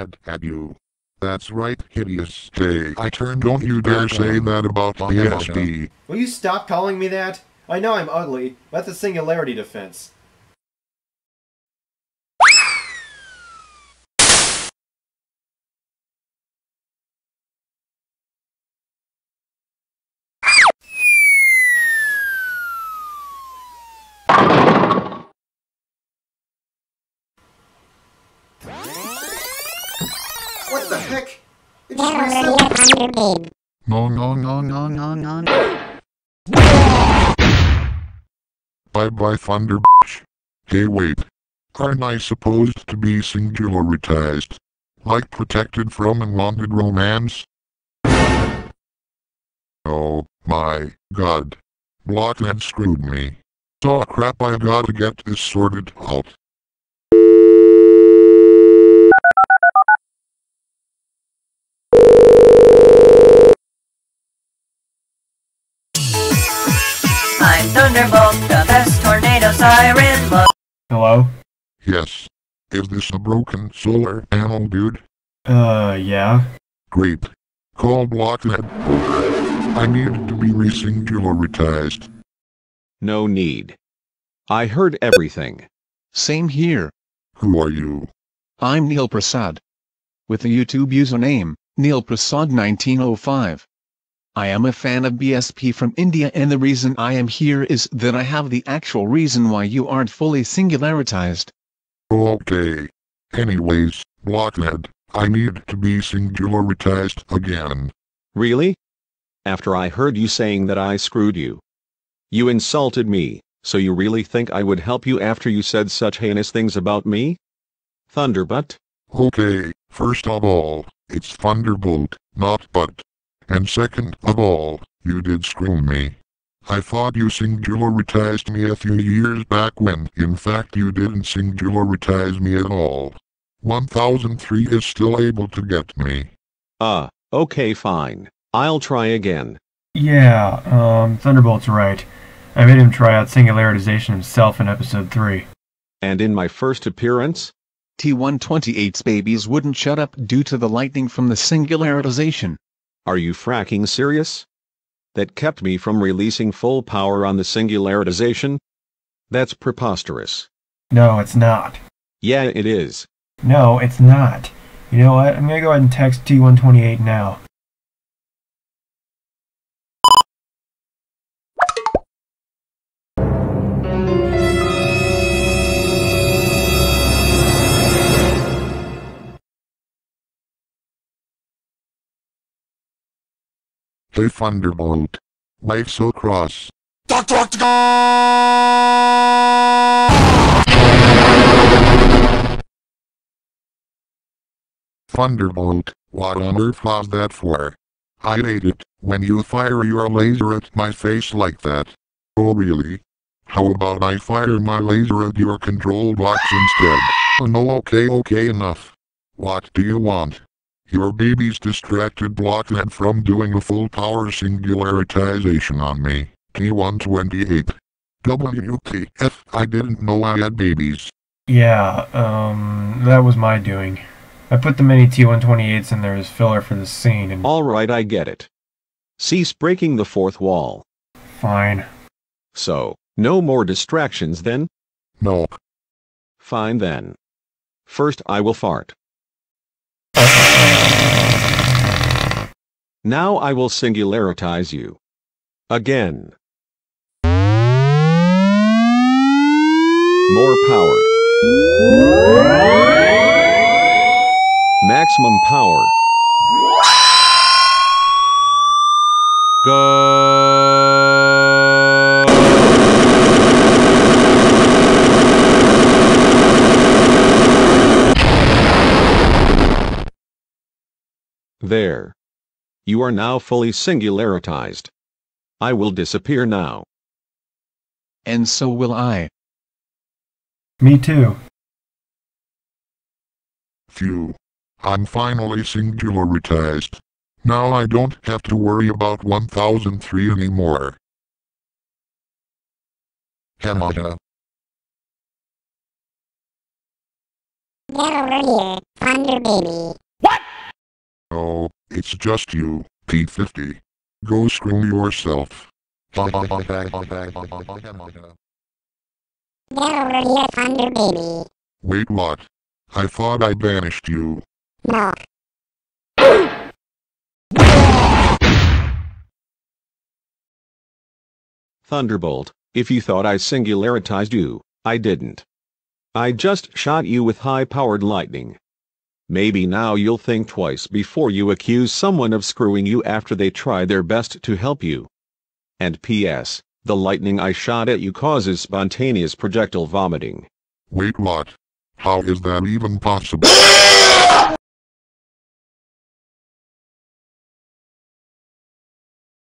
mad at you. That's right, hideous. Hey, I turned don't you dare say that about my SD. Will you stop calling me that? I know I'm ugly, but that's a singularity defense. What the heck? It's myself. No, no, no, no, no, no, no. Bye bye, Thunder. bitch. Hey, wait. Aren't I supposed to be singularitized? Like protected from unwanted romance? Oh my god. Blockhead screwed me. So crap, I gotta get this sorted out. Siren. Look, Hello? Yes. Is this a broken solar panel, dude? Uh, yeah. Great. Call Blockhead. I need to be resingularitized. No need. I heard everything. Same here. Who are you? I'm Neil Prasad. With the YouTube username, Neil Prasad 1905. I am a fan of BSP from India and the reason I am here is that I have the actual reason why you aren't fully singularitized. Okay. Anyways, Blockhead, I need to be singularitized again. Really? After I heard you saying that I screwed you. You insulted me, so you really think I would help you after you said such heinous things about me? Thunderbutt? Okay, first of all, it's Thunderbolt, not Butt. And second of all, you did screw me. I thought you singularitized me a few years back when, in fact, you didn't singularize me at all. 1003 is still able to get me. Uh, okay fine. I'll try again. Yeah, um, Thunderbolt's right. I made him try out singularitization himself in episode 3. And in my first appearance? T128's babies wouldn't shut up due to the lightning from the singularitization. Are you fracking serious? That kept me from releasing full power on the singularitization? That's preposterous. No, it's not. Yeah, it is. No, it's not. You know what? I'm gonna go ahead and text T128 now. Hey Thunderbolt. Life's so cross. Thunderbolt, what on earth was that for? I hate it when you fire your laser at my face like that. Oh really? How about I fire my laser at your control box instead? Oh no okay okay enough. What do you want? Your baby's distracted blockhead from doing a full power singularitization on me. T128. WTF, I didn't know I had babies. Yeah, um, that was my doing. I put the mini T128s in there as filler for the scene, and Alright, I get it. Cease breaking the fourth wall. fine. So, no more distractions then? No. Fine then. First I will fart. Now I will singularitize you. Again. More power. Maximum power. Go! There. You are now fully singularitized. I will disappear now. And so will I. Me too. Phew. I'm finally singularitized. Now I don't have to worry about 1003 anymore. Canada. Uh. Get over here. Thunder Baby. Oh, it's just you, P50. Go screw yourself. Get over here, Thunder Baby. Wait what? I thought I banished you. No. Thunderbolt, if you thought I singularitized you, I didn't. I just shot you with high-powered lightning. Maybe now you'll think twice before you accuse someone of screwing you after they try their best to help you. And P.S. The lightning I shot at you causes spontaneous projectile vomiting. Wait what? How is that even possible?